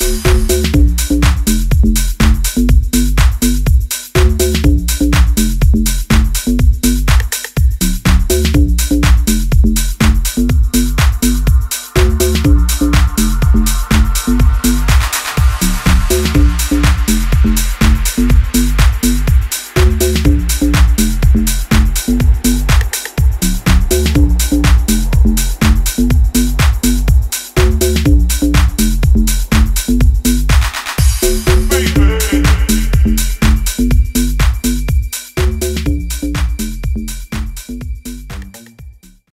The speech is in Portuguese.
love.